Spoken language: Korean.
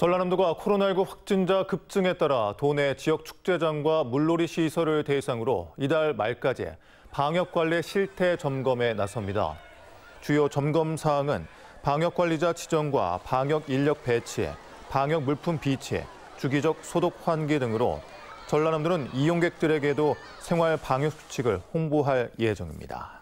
전라남도가 코로나19 확진자 급증에 따라 도내 지역 축제장과 물놀이 시설을 대상으로 이달 말까지 방역관리 실태 점검에 나섭니다. 주요 점검 사항은 방역관리자 지정과 방역 인력 배치, 방역 물품 비치, 주기적 소독 환기 등으로 전라남도는 이용객들에게도 생활 방역 수칙을 홍보할 예정입니다.